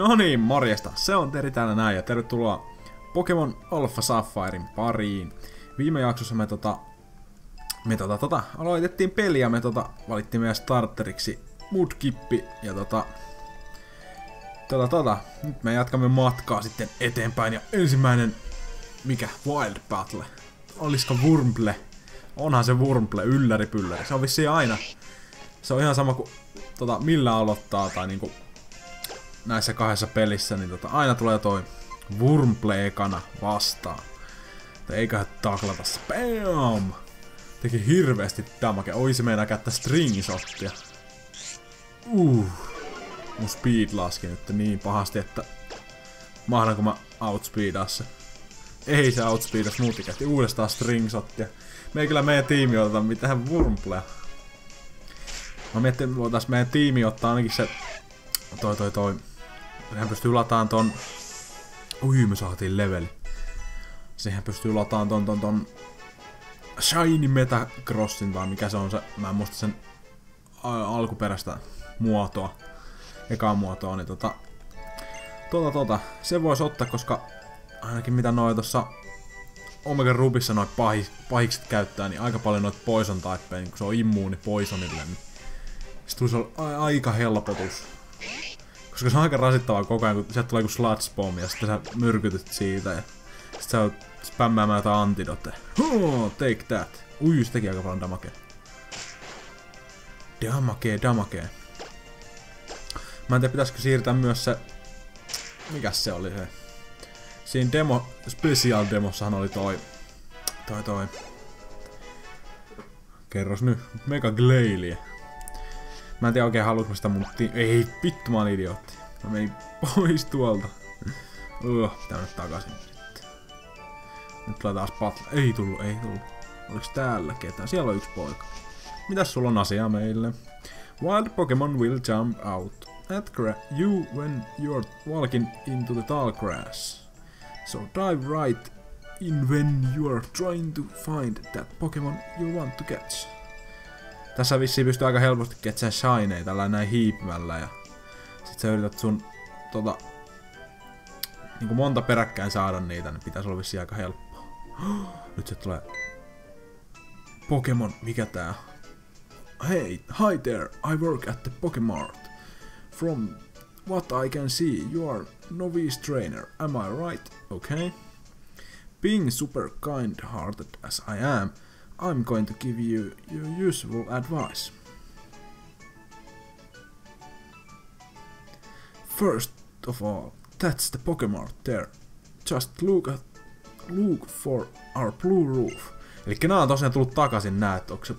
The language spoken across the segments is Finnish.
No niin, morjesta. Se on Teri täällä näin ja tervetuloa Pokemon Alpha Sapphirein pariin. Viime jaksossa me tota, me tota, tota, aloitettiin peliä, me tota, valittiin meidän starteriksi Mudkippi ja tota, tota, tota, nyt me jatkamme matkaa sitten eteenpäin ja ensimmäinen, mikä, Wild Battle. Olisiko Wurmple? Onhan se Wurmple, ylläri pylläri. Se on vissiin aina. Se on ihan sama kuin tota, millä aloittaa tai niinku näissä kahdessa pelissä, niin tota, aina tulee toi Wurmple ekana vastaan. Tai eiköhän taklata se. Bam! Teki hirveästi damage. Oi se meinaa käyttää stringshottia. Uh. Mun speed laski nyt niin pahasti, että mahdanko mä outspeedaa se. Ei se outspeedas muutti käytti uudestaan stringshottia. Me ei kyllä meidän tiimi oteta mitään Wurmplea. Mä mietin, että voitais meidän tiimi ottaa ainakin se... Toi toi toi... Sehän pystyy lataan ton... Ui, me saatiin leveli. Sehän pystyy lataan ton ton ton... Shiny Metacrossin vai mikä se on se... Mä en muista sen alkuperäistä muotoa. Ekaa muotoa, niin tota... Tota tota, se voisi ottaa, koska ainakin mitä noin tossa Omega Rubissa noit pahis, pahikset käyttää, niin aika paljon noit poison typeja, niin kun se on immuuni poisonille, niin se tulisi olla aika helpotus. Koska se on aika rasittavaa koko ajan, kun sieltä tulee joku sludge ja sitten sä myrkytyt siitä ja sitten sä oot spämmäämään jotain antidote. Oh, take that. Ui, se teki aika paljon damakea. Damakee, damakee. Mä en tiedä, pitäisikö siirtää myös se... Mikäs se oli se? Siinä demo, special demossahan oli toi... Toi toi... Kerros nyt. Mega Glalie. Mä en tiedä oikein haluaisinko sitä mun Ei, vittu mä oon idiootti. Mä menin pois tuolta. Uh, pitää mennä takaisin sitten. Nyt tulee taas patla. Ei tullu, ei tullu. Oliks täällä ketään? Siellä on yksi poika. Mitäs sulla on asiaa meille? Wild Pokemon will jump out at you when you're walking into the tall grass. So dive right in when you are trying to find that Pokemon you want to catch. Tässä vissiin pystyy aika helposti ketsään shineja tällä näin hiipimällä ja sit sä yrität sun tota niinku monta peräkkäin saada niitä, niin pitäisi olla vissiin aika helppoa. Nyt se tulee Pokemon, mikä tää Hey, hi there, I work at the Pokemart. From what I can see, you are novice trainer, am I right? Okay. Being super kind-hearted as I am, I'm going to give you your useful advice. First of all, that's the Pokemon there. Just look at, look for our blue roof. Eli nämä on tosiaan tullut takaisin nää, että onko se,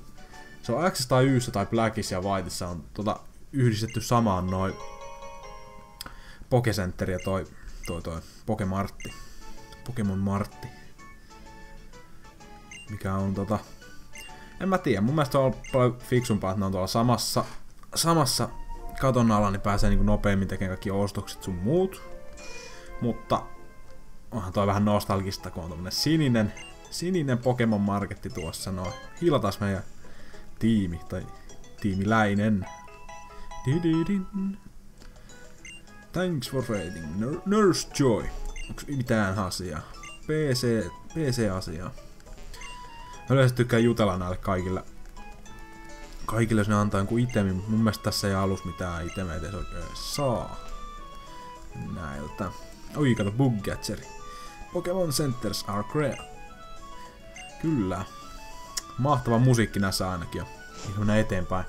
se on X tai Y tai Blackissa ja Whiteissa on tota, yhdistetty samaan noin Pokecenter ja toi, toi, toi Pokemartti. Pokemon Martti mikä on tota... En mä tiedä, mun mielestä on paljon fiksumpaa, että ne on tuolla samassa, samassa katon alla, niin pääsee niinku nopeammin tekemään kaikki ostokset sun muut. Mutta onhan toi vähän nostalgista, kun on tommonen sininen, sininen Pokemon Marketti tuossa. No, hilatas meidän tiimi, tai tiimiläinen. Dididin. Thanks for rating. Nurse Joy. Onks mitään asiaa? PC, PC-asiaa. Mä yleensä tykkään jutella näille kaikille. Kaikille jos ne antaa jonkun itemi, mutta mun mielestä tässä ei alus mitään itemeitä edes oikein saa. Näiltä. Oi, kato, Bugcatcheri. Pokemon Centers are great. Kyllä. Mahtava musiikki näissä ainakin jo. Mennään eteenpäin.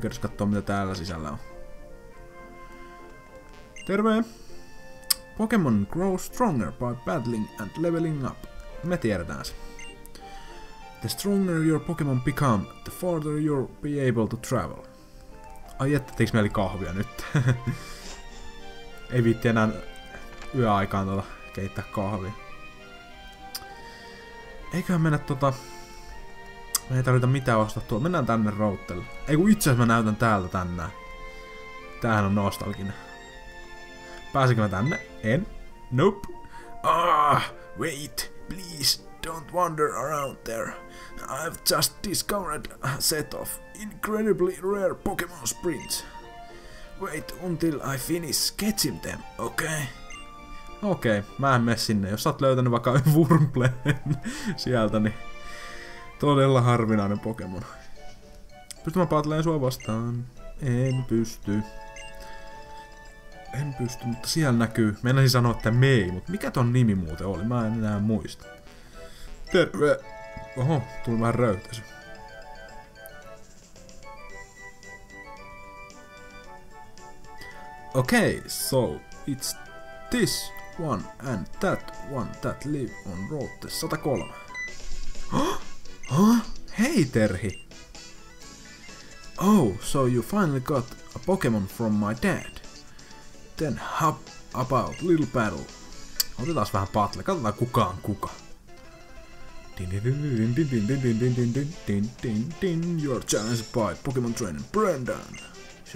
Kerros kattoo mitä täällä sisällä on. Terve! Pokemon grow stronger by battling and leveling up. Me tiedetään se. The stronger your Pokemon become, the farther you'll be able to travel. Ai jättettiinkö meillä kahvia nyt? Ei viitti enää yöaikaan tota keittää kahvia. Eiköhän mennä tota... Me ei tarvita mitään ostaa tuolla. Mennään tänne routtelle. Ei kun itse asiassa mä näytän täältä tänne. Tämähän on nostalginen. Pääsinkö mä tänne? En. Nope. Ah, wait, please, don't wander around there. I've just discovered a set of incredibly rare Pokemon sprints. wait until I finish catching them, okay? Okei, okay, mä en mene sinne. Jos sä oot löytänyt vaikka Wurmpleen sieltä, niin todella harvinainen Pokemon. Pystyn mä patleen sua vastaan? En pysty. En pysty, mutta siellä näkyy. Meinasin sanoa, että Mei, mutta mikä ton nimi muuten oli? Mä en enää muista. Terve! Oho, tuli vähän röytäisy. Okay, so it's this one and that one that live on route 103. Huh? Hei Terhi! Oh, so you finally got a Pokemon from my dad. Then how about little battle? Otetaan vähän battle, katsotaan kuka on kuka. You're challenged by Pokemon Trainer Brendan.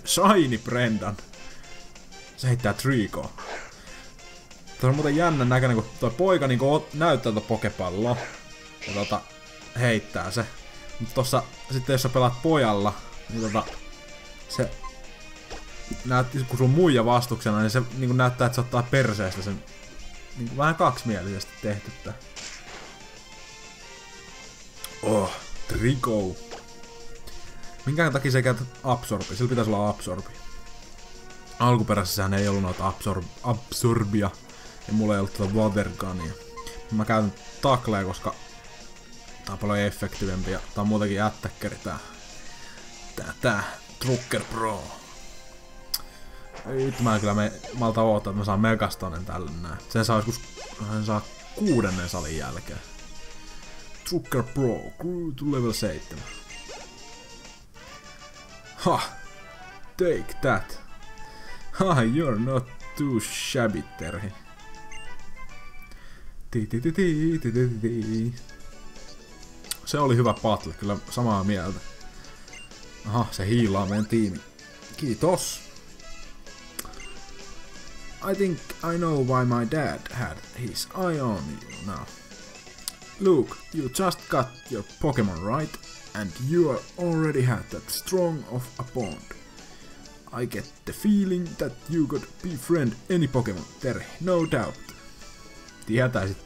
Shiny Brendan. Se heittää Trico. Tuo on muuten jännän näköinen, kun tuo poika niinku näyttää tuota pokepalloa. Ja tota, heittää se. Mutta tossa sitten jos sä pelaat pojalla, niin tota, se näytti, kun sun muija vastuksena, niin se niin näyttää, että se ottaa perseestä sen niin vähän kaksimielisesti tehty tää. Oh, Trico. Minkä takia se käytä absorbi? Sillä pitäisi olla absorbi. Alkuperäisessähän ei ollut noita absor absorbia. Ja mulla ei ollut tuota watergunia. Mä käytän taklea, koska tää on paljon efektiivempi ja tää on muutenkin jättäkkeri tää. Tää tää. Trucker Pro. Nyt mä kyllä me, malta oottaa, että mä saan Megastonen tälle näin. Sen saa joskus sen saa kuudennen salin jälkeen. Trucker Pro, grew to level 7. Ha! Take that! Ha, you're not too shabby, Terhi. Se oli hyvä battle, kyllä samaa mieltä. Aha, se hiilaa meidän tiimi. Kiitos. I think I know why my dad had his eye on you now. Luke, you just got your Pokemon right, and you already had that strong of a bond. I get the feeling that you could befriend any Pokemon there, no doubt. Tietäisit.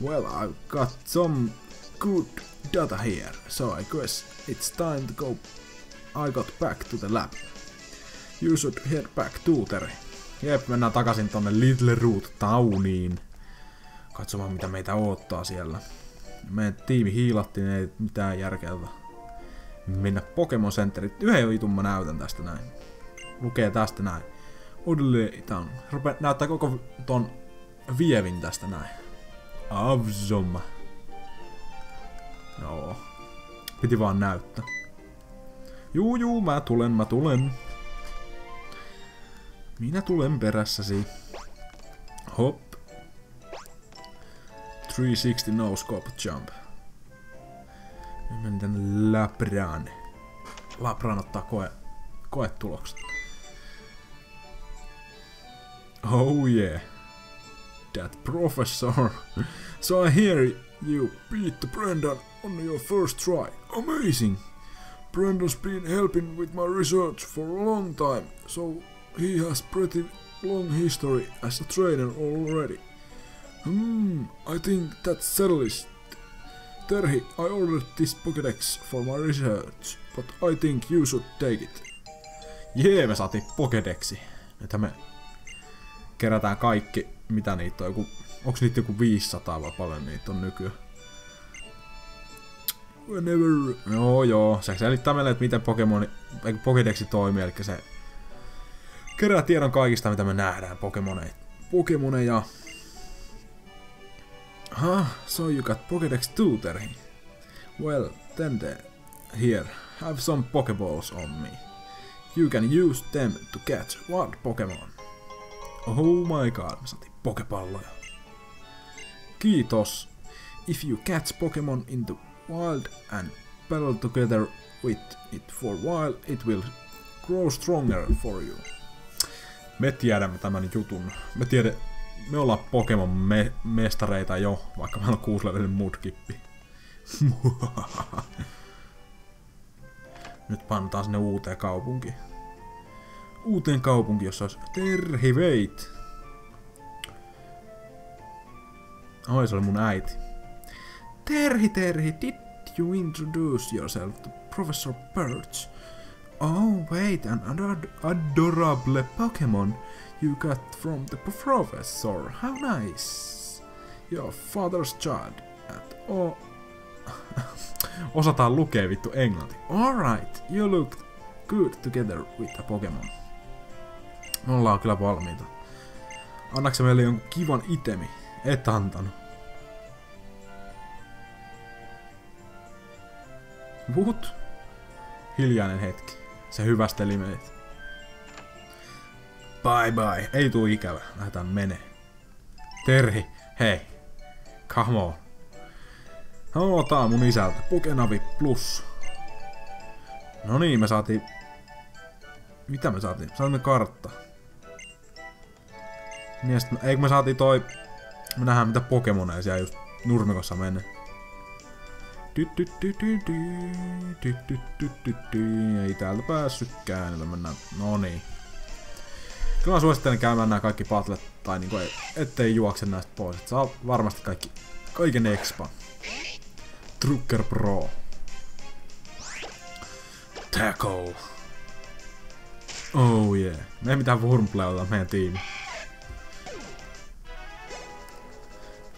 Well, I've got some good data here, so I guess it's time to go. I got back to the lab. You should head back to Terry. Jep, mennään takaisin tonne Little Root Towniin. Katsomaan mitä meitä odottaa siellä. Meidän tiimi hiilatti, niin ei mitään järkeä mennä Pokemon Centerit. Yhden jutun mä näytän tästä näin. Lukee tästä näin. Odelleen Town. Rupee näyttää koko ton vievin tästä näin. Avzom. Joo. Piti vaan näyttää. Juu, juu, mä tulen, mä tulen. Minä tulen perässäsi. Hop. 360 no scope jump. Nyt Labraan. Labraan ottaa koe, koetulokset. Oh yeah. That professor. so I hear you beat the Brendan on your first try. Amazing. Brendan's been helping with my research for a long time, so he has pretty long history as a trainer already. Hmm, I think that settles Terhi, I ordered this Pokédex for my research, but I think you should take it. Jee, me saatiin Pokédexi. Että me kerätään kaikki, mitä niitä on, joku, onks niitä joku 500 vai paljon niitä on nykyään? Whenever... Joo joo, se selittää meille, että miten Pokemon, Pokédexi toimii, eli se kerää tiedon kaikista, mitä me nähdään Pokemoneja. Pokemoneja. Huh, so you got Pokédex too, Terhi? Well, then the, here, have some Pokeballs on me. You can use them to catch wild Pokemon. Oh my god, me saatiin pokepalloja. Kiitos. If you catch Pokemon in the wild and battle together with it for a while, it will grow stronger for you. Me tiedämme tämän jutun. Me tiedä, me ollaan Pokemon me mestareita jo, vaikka meillä on kuusilevelinen mudkippi. Nyt pannaan sinne uuteen kaupunkiin. uuteen kaupunkiin, jossa olisi terhiveit. Oi, se oli mun äiti. Terhi, Terhi, did you introduce yourself to Professor Birch? Oh, wait, an ad adorable Pokemon you got from the professor. How nice. Your father's child. At all... Osataan lukea vittu englanti. Alright, you look good together with a Pokemon. Me ollaan kyllä valmiita. Annakse meille jonkun kivan itemi? Et antanut. What? Hiljainen hetki. Se hyvästeli meitä. Bye bye. Ei tuu ikävä. Lähdetään menee. Terhi. Hei. Come on. No, tää on mun isältä. Pukenavi Plus. No niin, me saatiin... Mitä me saatiin? Saimme kartta. Niin ja sit. Eikö me saatiin toi... Me nähdään mitä Pokemoneja siellä just nurmikossa menee. Ei täältä päässytkään, eli mennään... No niin. Kyllä mä suosittelen käymään nämä kaikki patlet, tai niinku ei, ettei juokse näistä pois. Et saa varmasti kaikki, kaiken expa. Trucker Pro. Tackle. Oh yeah. Me ei mitään Wurmplay meidän tiimi.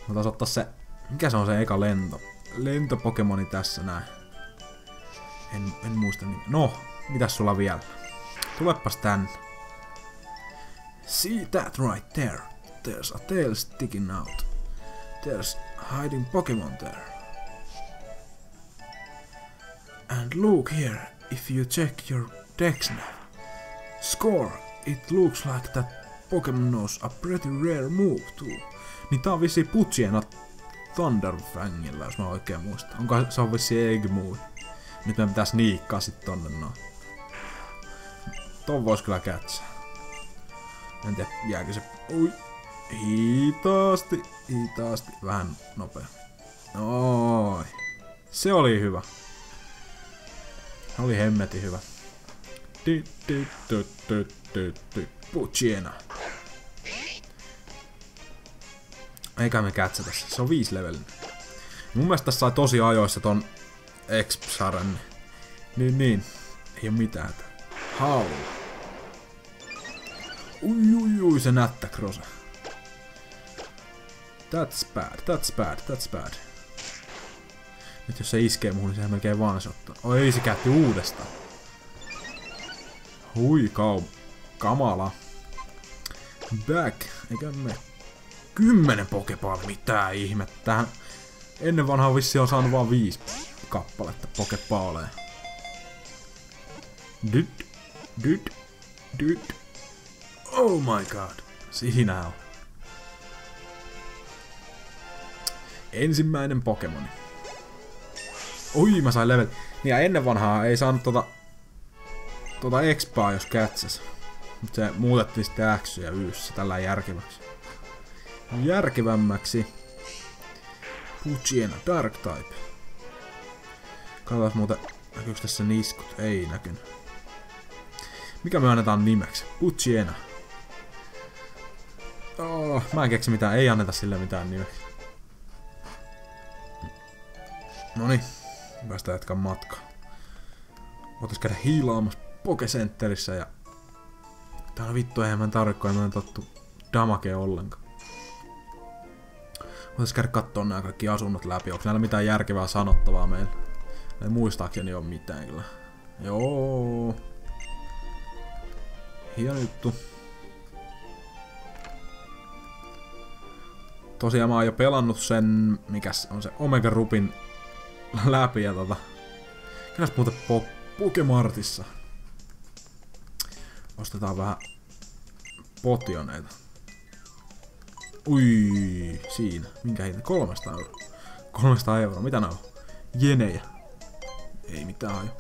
Mä ottaa se... Mikä se on se eka lento? Lentopokemoni tässä näin. En, en muista niin. No, mitäs sulla vielä? Tulepas tänne. See that right there? There's a tail sticking out. There's hiding Pokemon there. And look here, if you check your dex now. Score! It looks like that Pokemon knows a pretty rare move too. Niin tää on vissiin Putsiena Thunderfangilla, jos mä oikein muistan. Onko se on vissiin Egg Move? Nyt me pitää sniikkaa sit tonne noin. Ton vois kyllä kätsää. En tiedä, jääkö se... Ui. Hitaasti, hitaasti. Vähän nopea. Oi. Se oli hyvä. Oli hemmeti hyvä. Putsiena. Eikä me kätsätä se. on viisi levelin. Mun mielestä tässä sai tosi ajoissa ton Expsaren. Niin niin. Ei oo mitään. How? Ui ui ui se nättä krose. That's bad, that's bad, that's bad. Nyt jos se iskee muuhun, niin sehän melkein vaan shottaa. Oi, se käytti uudestaan. Hui kau... Kamala. Back. Eikä me... Kymmenen pokepalli, mitä ihmettä. Ennen vanhaa vissi on saanut vaan viisi kappaletta pokepaaleja. Dyt, dyt, dyt. Oh my god. Siinä on. Ensimmäinen Pokemoni. Oi, mä sain level. Niin ja ennen vanhaa ei saanut tota... Tota expaa, jos kätsäs. Mutta se muutettiin sitten X ja Y tällä järkeväksi. Järkevämmäksi. Puchiena Dark Type. Katsotaan muuten, näkyykö tässä niskut? Ei näkynyt. Mikä me annetaan nimeksi? Puchiena. Oh, mä en keksi mitään, ei anneta sille mitään nimeksi. Noni, päästään jatkaa matkaa. Voitais käydä hiilaamassa Pokecenterissä ja... Täällä vittu eihän mä tarkko, en mä tottu damakea ollenkaan. Voitais käydä kattoo nämä kaikki asunnot läpi, onko näillä mitään järkevää sanottavaa meillä? Ei muistaakseni ole mitään kyllä. Joo. Hieno juttu. Tosiaan mä oon jo pelannut sen, mikäs on se Omega Rupin läpi ja tota... Käydäs muuten po Pokemartissa. Ostetaan vähän potioneita. Ui, siinä. Minkä hinta? 300 euroa. 300 euroa. Mitä nää on? Jenejä. Ei mitään ajo.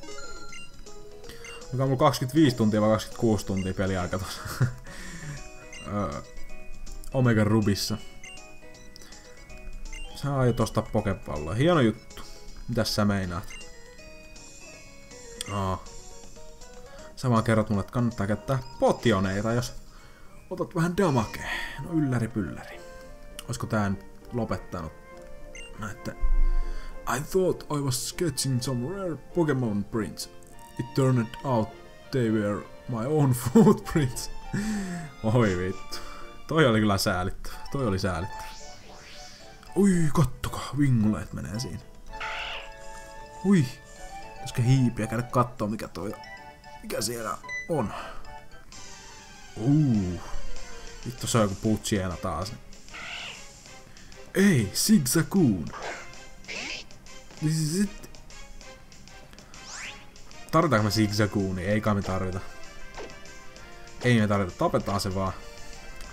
Onko mulla 25 tuntia vai 26 tuntia peliaika tossa? Omega Rubissa. Sä aiot ostaa pokepalloa. Hieno juttu. Mitäs sä meinaat? Aa. Sä vaan kerrot mulle, että kannattaa käyttää potioneita, jos otat vähän damakea. No ylläri pylläri. Olisiko tää nyt lopettanut näette I thought I was sketching some rare Pokemon prints. It turned out they were my own footprints. Oi vittu. Toi oli kyllä säälittävä. Toi oli säälittävä. Ui, kattokaa, vinguleet menee siinä. Ui, pitäisikö hiipiä käydä kattoo mikä toi, mikä siellä on. Uh, vittu se on joku putsiena taas. Ei, Zigzagoon. Tarvitaanko me Zigzagoonia? Ei kai me tarvita. Ei me tarvita, tapetaan se vaan.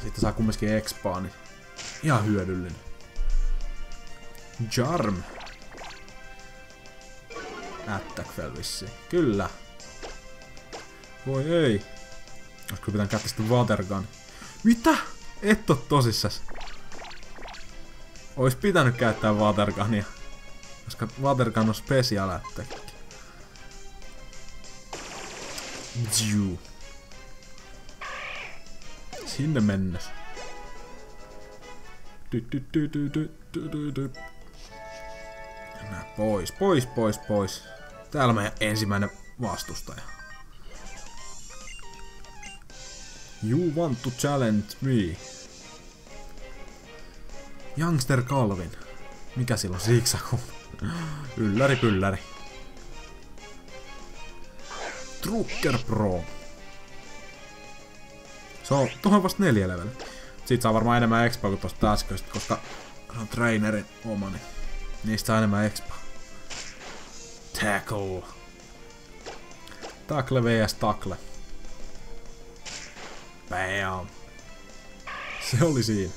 Sitten saa kumminkin expaa, niin ihan hyödyllinen. Jarm. Attack fell vissiin. Kyllä. Voi ei. Olisiko pitänyt käyttää sitten Watergun? Mitä? Et oo tosissas. Ois pitänyt käyttää Watergunia. Koska Watergun on special attack. Jiu. Sinne mennessä. Nää pois, pois, pois, pois. Täällä meidän ensimmäinen vastustaja. You want to challenge me? Youngster Calvin. Mikä silloin Zigzagoon? Ylläri pylläri. Trucker Pro. Se on, tuohon vasta neljä level. Siitä saa varmaan enemmän expa kuin tosta äskeistä, koska on trainerin oma, niin niistä saa enemmän expa. Tackle. Tackle vs. Tackle. Bam. Se oli siinä.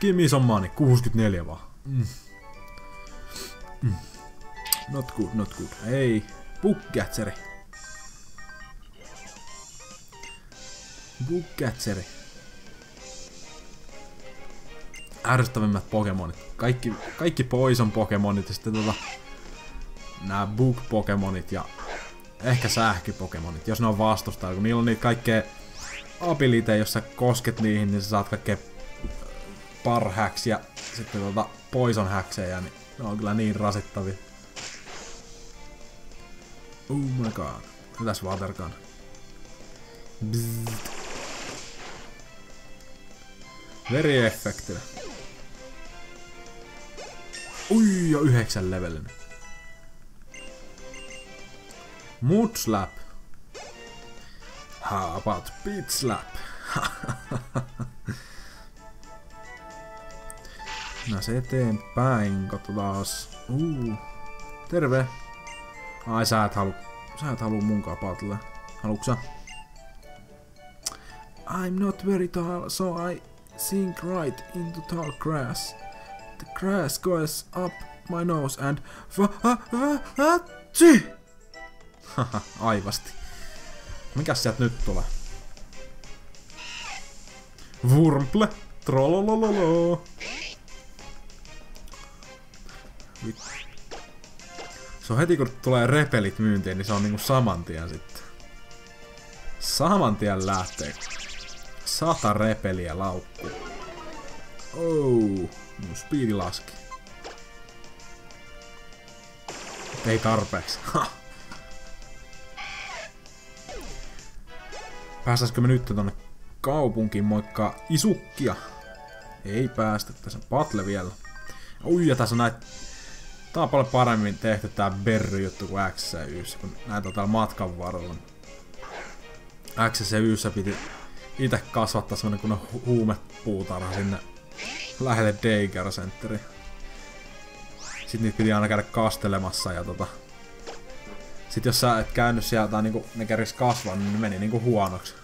Give me some money. 64 vaan. Mm. Mm. Not good, not good. Ei. Bugcatcheri. Bugcatcheri. Ärsyttävimmät Pokemonit. Kaikki, kaikki Poison Pokemonit ja sitten tota... Nää Bug Pokemonit ja ehkä sähky-Pokemonit, jos ne on vastustaa, kun niillä on niitä kaikkea abilite, jos sä kosket niihin, niin sä saat kaikkea parhäks ja sitten tota poison häksejä, niin ne on kyllä niin rasittavia. Oh my god. Mitäs Watergun? Bzzzt. Effective. Ui, jo yhdeksän levelin. Mood slap. Beat slap? Mennään eteenpäin, katsotaas. Uh, terve. Ai sä et halu, sä et halu munkaan patella. Haluuksä? I'm not very tall, so I sink right into tall grass. The grass goes up my nose and... Aivasti. Mikäs sieltä nyt tulee? Wurmple! Trollolololo! Se on heti kun tulee repelit myyntiin, niin se on niinku saman tien sitten. Saman tien lähtee. Sata repeliä laukku. Oh, mun speedi laski. Ei tarpeeksi. Päästäisikö me nyt tonne kaupunkiin moikkaa isukkia? Ei päästä, tässä on patle vielä. Ui, ja tässä on näitä... Tää on paljon paremmin tehty tää Berry-juttu kuin X kun näitä on täällä matkan varrella. X ja piti itse kasvattaa semmonen kun hu huumepuutarha sinne lähelle Daycare Centeriin. Sitten niitä piti aina käydä kastelemassa ja tota... Sitten jos sä et käynyt sieltä tai niinku ne keris kasvaa, niin ne meni niinku huonoksi.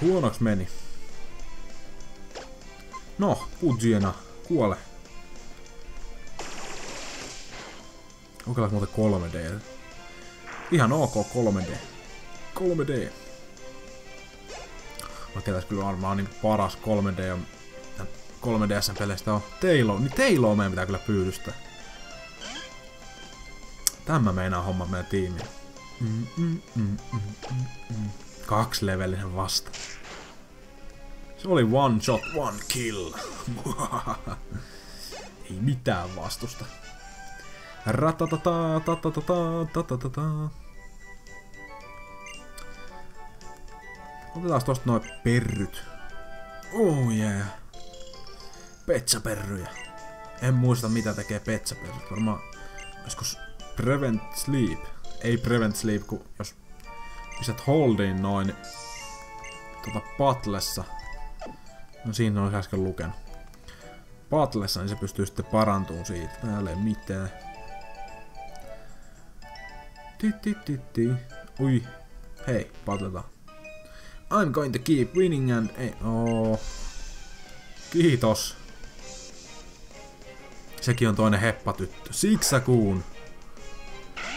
Huonoksi meni. No, Pudziena, kuole. Kokeillaan muuten 3D. Ihan ok 3D. 3D. Vaikka tässä kyllä varmaan niin paras 3D on 3DS-peleistä on Tailo. Niin Tailo meidän pitää kyllä pyydystää. Tämä meinaa homma meidän tiimiin. Mm, mm, mm, mm, mm, mm. Kaksi levelinen vasta. Se oli one shot, one kill. Ei mitään vastusta. Ratatata, tatatata, tatatata. Otetaan tosta noin perryt. Oh yeah. Petsaperryjä. En muista mitä tekee petsaperryt. Varmaan joskus Prevent Sleep. Ei Prevent Sleep, kun jos pistät holdiin noin tota patlessa. No siinä on äsken lukenut. Patlessa, niin se pystyy sitten parantumaan siitä. Täällä ei mitään. Ti, Ui. Hei, patletaan. I'm going to keep winning and... Ei, oh. Kiitos. Sekin on toinen heppatyttö. Siksakuun.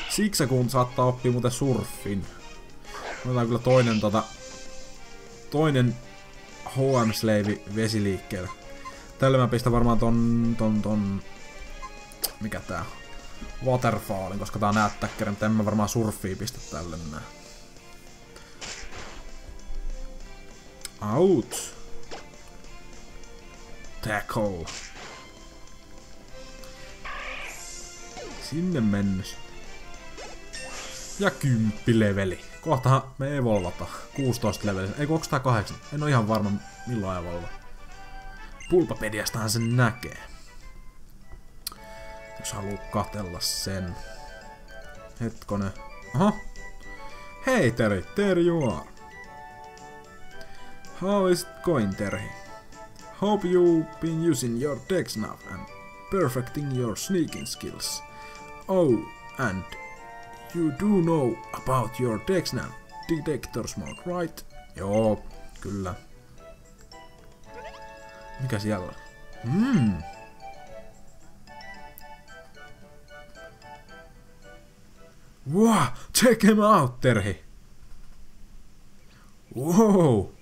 Siksakuun saattaa oppia muuten surfin. Otetaan kyllä toinen tota... Toinen HM Slave vesiliikkeelle. Tällä mä pistän varmaan ton, ton, ton... Mikä tää Waterfallin, koska tää on näyttäkkäri, mutta en mä varmaan surfia pistä tälle näin. Out. Tackle. Sinne mennessä. Ja kymppileveli. Kohtahan me evolvata. 16 leveli. Ei 208. En ole ihan varma milloin evolva. Pulpapediastahan sen näkee. Jos haluu katella sen. Hetkonen. Oho. Hei you are. How is it going, Terry? Hope you've been using your dex now and perfecting your sneaking skills. Oh, and you do know about your dex now detector mode, right? Joo, kyllä. Mikä siellä on? Hmm. Wow, check him out, Terhi. Wow.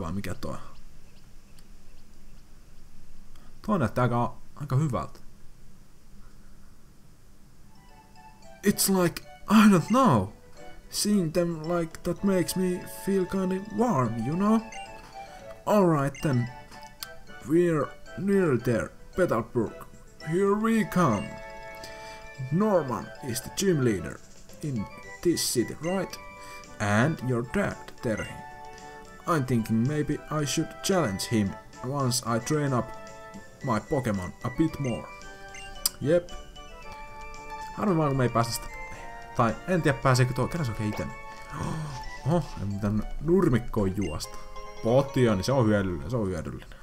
Vai mikä toi? Tuo näyttää aika, aika hyvältä. It's like, I don't know. Seeing them like that makes me feel kind of warm, you know? Alright then. We're near there, Petalburg. Here we come. Norman is the gym leader in this city, right? And your dad, Terry. I'm thinking maybe I should challenge him once I train up my Pokemon a bit more. Jep. Harmi vaan kun me ei päästä sitä... Tai en tiedä pääseekö tuo... Kerran se oikein itemi. Oho, en mitään nurmikkoon juosta. Potio, niin se on hyödyllinen, se on hyödyllinen.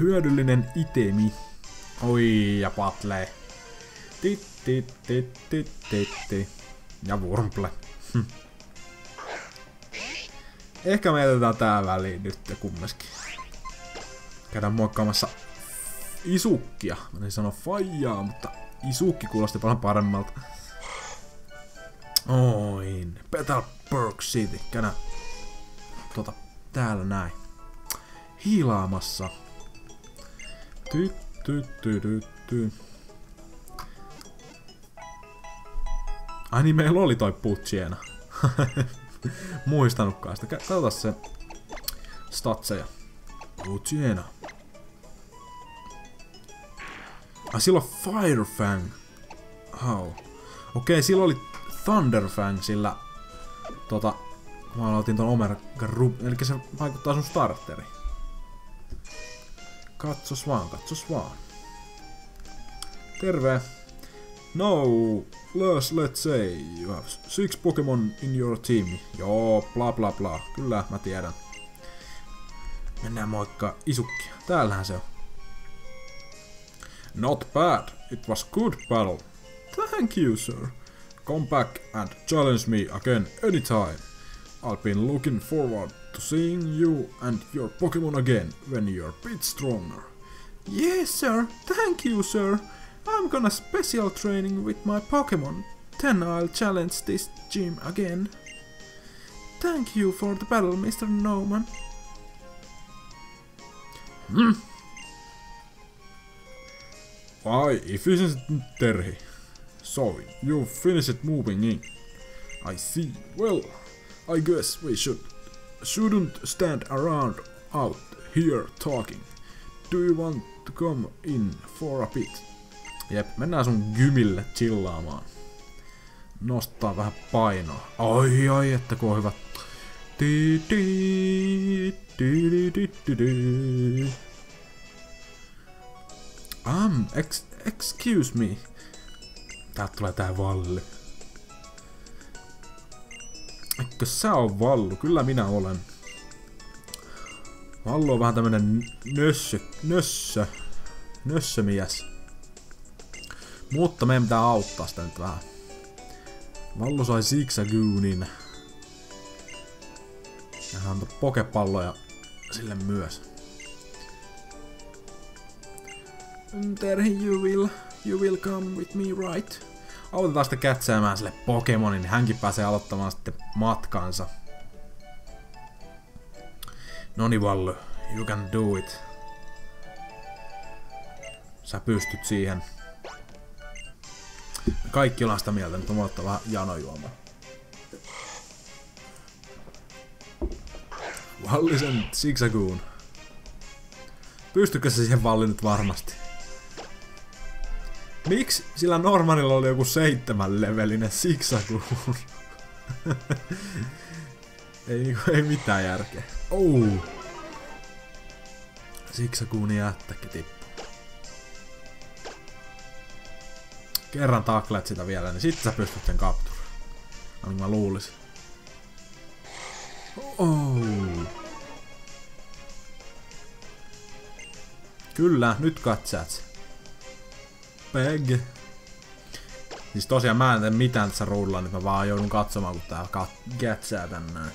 Hyödyllinen itemi. Oi, ja patlee. Tit, tit, tit, tit, tit, tit. Ja Wurmple. Hm. Ehkä me jätetään tää väliin nyt kummaskin. Käydään muokkaamassa Isukkia. Mä en sano faijaa, mutta Isukki kuulosti paljon paremmalta. Oin. Petalburg City. Käydään tota, täällä näin. Hiilaamassa. Ty, ty, ty, ty, ty. Ai niin, meillä oli toi Putsiena. Muistanutkaan sitä. Katsotaan se statseja. Putsiena. Ai silloin Firefang. How? Okei, okay, silloin oli Thunderfang sillä tota, mä aloitin ton Omega Rub, eli se vaikuttaa sun starteri. Katsos vaan, katsos vaan. Terve! No, let's, let's say you have six Pokemon in your team. Joo, bla bla bla. Kyllä, mä tiedän. Mennään moikka Isukkia. Täällähän se on. Not bad. It was good battle. Thank you, sir. Come back and challenge me again anytime. I've been looking forward to seeing you and your Pokemon again when you're a bit stronger. Yes, sir. Thank you, sir. I'm gonna special training with my Pokemon. Then I'll challenge this gym again. Thank you for the battle, Mr. Noman. Hmm. Why, efficient Terhi. So, you finished moving in. I see. Well, I guess we should shouldn't stand around out here talking. Do you want to come in for a bit? Jep, mennään sun gymille chillaamaan. Nostaa vähän painoa. Ai ai, että kun on hyvä. Um, ex, excuse me. Täältä tulee tää Valli. Eikö sä oo Vallu? Kyllä minä olen. Vallu on vähän tämmönen nössö, nössö, nössömies. Mutta meidän pitää auttaa sitä nyt vähän. Vallu sai Zigzagoonin. Ja hän antoi pokepalloja sille myös. There you will, you will come with me right. Autetaan sitten kätsäämään sille Pokemonin, niin hänkin pääsee aloittamaan sitten matkansa. Noni Vallu, you can do it. Sä pystyt siihen. Kaikki ollaan sitä mieltä, nyt on ottaa vähän janojuomaa. Vallisen Zigzagoon. Pystykö se siihen Valli nyt varmasti? Miksi sillä Normanilla oli joku seitsemän levelinen Zigzagoon? ei, niinku, ei mitään järkeä. Oh. Zigzagoonin jättäkki tippu. Kerran taklet sitä vielä, niin sit sä pystyt sen kapturaan. Ainakin mä luulisin. Oh. Kyllä, nyt katsaat. Peg. Siis tosiaan mä en tee mitään tässä ruudulla, niin mä vaan joudun katsomaan, kun tää kat- kätsää tän näin.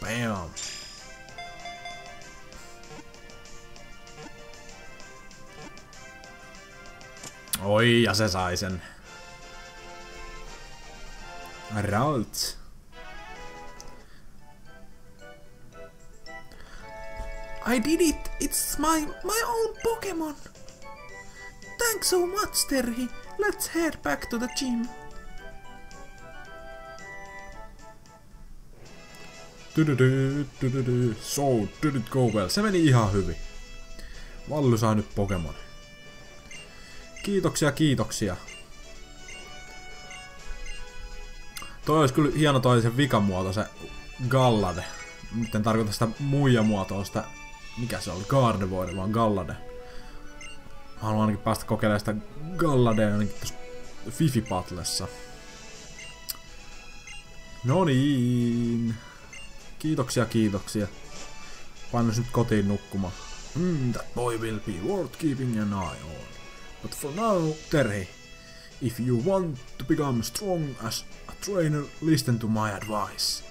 Bam. Oi, ja se sai sen. Ralt. I did it! It's my my own Pokemon! Thanks so much, Terhi. Let's head back to the gym. So, did it go well? Se meni ihan hyvin. Vallu sai nyt Pokemon. Kiitoksia, kiitoksia. Toi olisi kyllä hieno toi se vikamuoto, se Gallade. Nyt en tarkoita sitä muijamuotoa, sitä... Mikä se oli? Gardevoir, vaan Gallade. Mä haluan ainakin päästä kokeilemaan sitä Galladea ainakin tossa Fifi Patlessa. No niin. Kiitoksia, kiitoksia. Painas nyt kotiin nukkumaan. Hmm, that boy will be worth keeping an eye on. But for now, Terhi, if you want to become strong as a trainer, listen to my advice.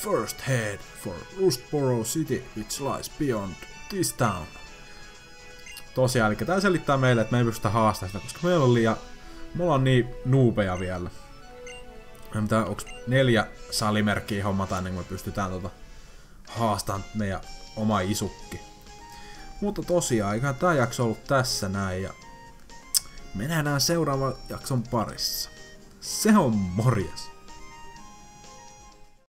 First head for Rustboro City, which lies beyond this town. Tosiaan, eli tää selittää meille, että me ei pystytä haastamaan sitä, koska meillä on liian... Me ollaan niin nuupeja vielä. Mitä, onks neljä salimerkkiä hommata ennen kuin me pystytään tota haastamaan meidän oma isukki. Mutta tosiaan, eiköhän tää jakso ollut tässä näin ja me nähdään seuraavan jakson parissa. Se on morjes!